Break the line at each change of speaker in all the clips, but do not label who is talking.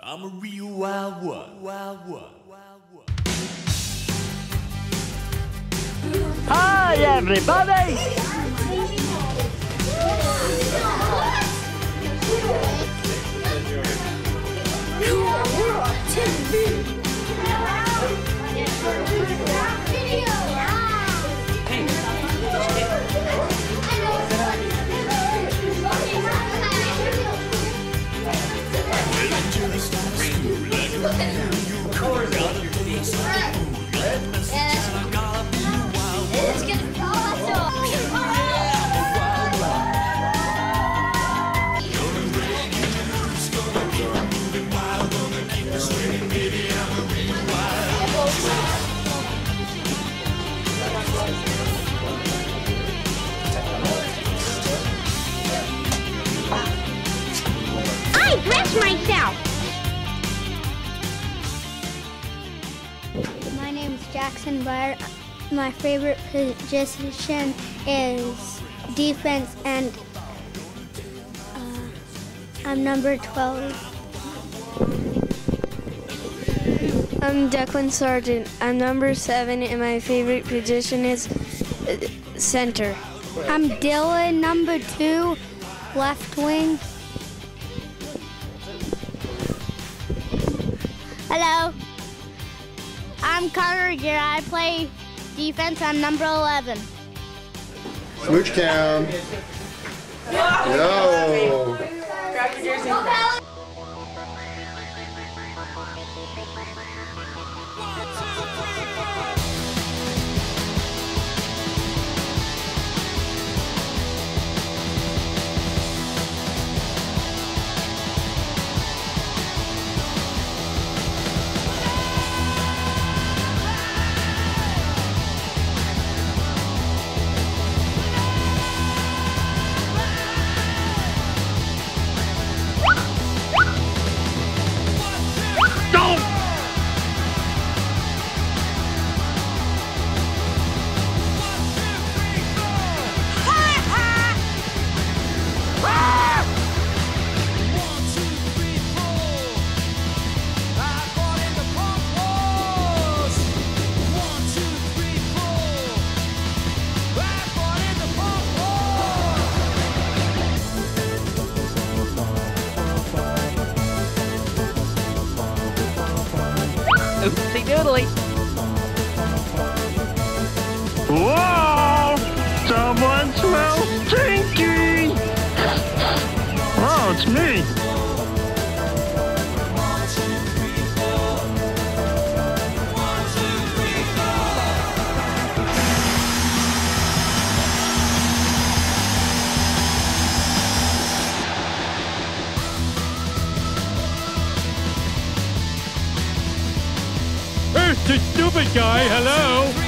I'm a real wild one, wild one, wild one.
Hi, everybody!
Is Jackson Blair. My favorite position is defense, and uh, I'm number 12.
I'm Declan Sargent. I'm number seven, and my favorite position is uh, center.
I'm Dylan, number two, left wing. Hello. I'm Connor Gear. I play defense. I'm number 11.
Smooch cam. Yo.
Oopsie doodly. Whoa! The stupid guy? Hello?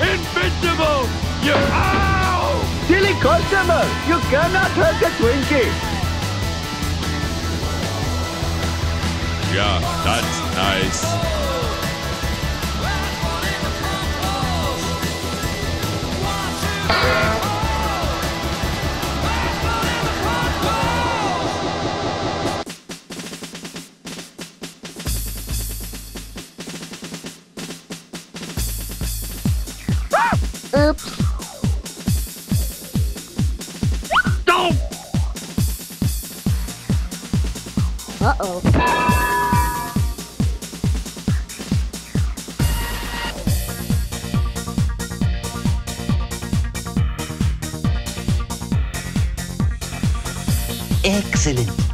invincible! Invincible! You ow!
Silly customer, you cannot hurt a Twinkie.
Yeah, that's nice.
Oops.
Excellent.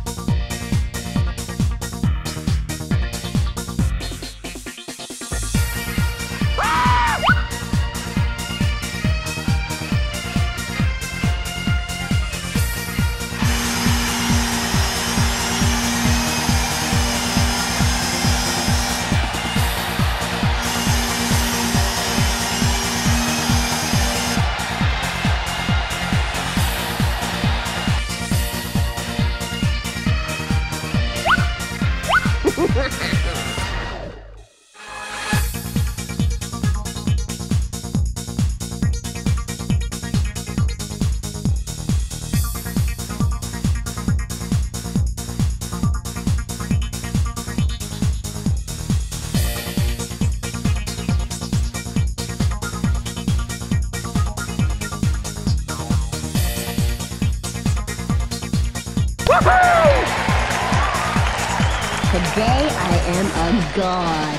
Today I am a god.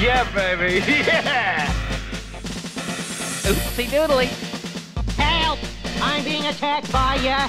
Yeah, baby. Yeah.
Oopsie doodly. Help! I'm being attacked by, uh,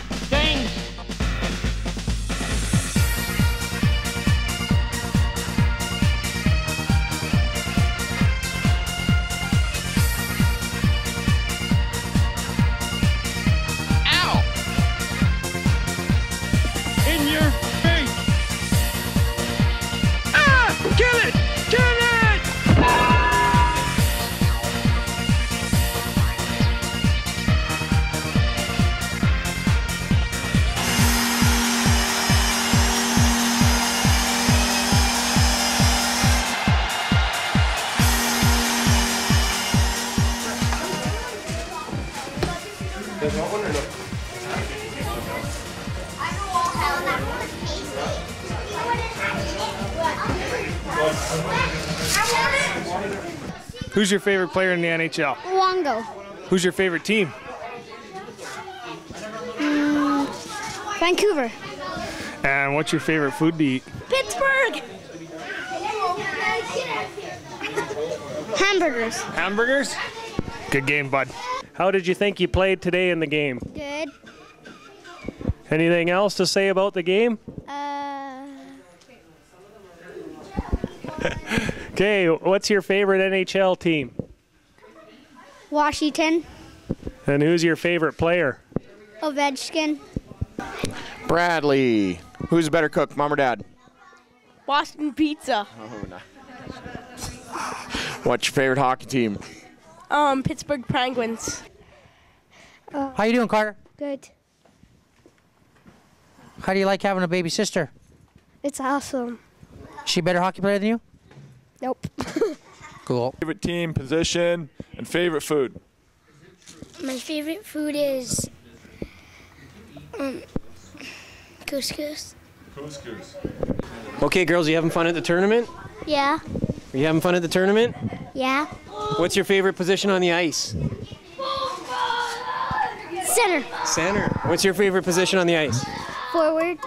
Who's your favorite player in the NHL?
Luongo.
Who's your favorite team?
Vancouver.
And what's your favorite food to eat?
Pittsburgh. Hamburgers.
Hamburgers? Good game, bud. How did you think you played today in the game?
Good.
Anything else to say about the game?
Uh,
Okay, what's your favorite NHL team?
Washington.
And who's your favorite player?
Ovechkin.
Bradley. Who's a better cook, mom or dad?
Boston Pizza.
What's your favorite hockey team?
Um, Pittsburgh Penguins.
How you doing, Carter?
Good.
How do you like having a baby sister?
It's awesome.
She a better hockey player than you?
Nope.
Cool.
Favorite team, position, and favorite food.
My favorite food is um, couscous.
Couscous.
Okay, girls, you having fun at the tournament?
Yeah.
Are you having fun at the tournament?
Yeah.
What's your favorite position on the ice?
Center.
Center. What's your favorite position on the ice?
Forward.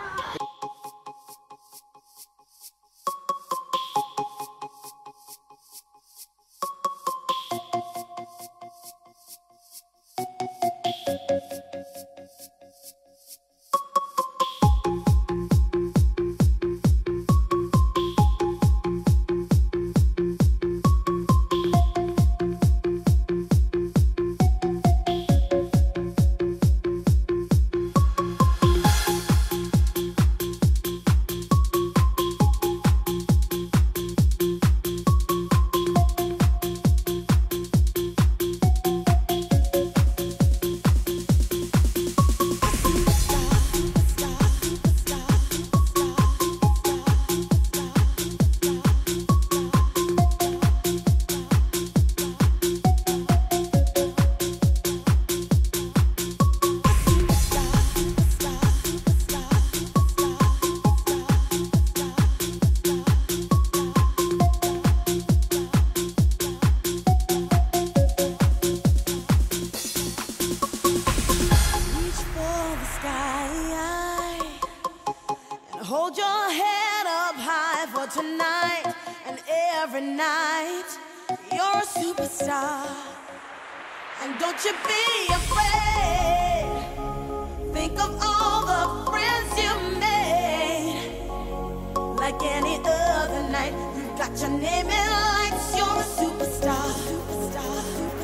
like any other night. You got your name in lights, you're a superstar. superstar.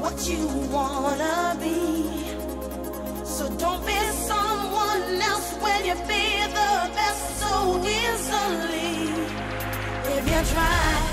what you wanna be. So don't be someone else when you be the best so easily. If you try.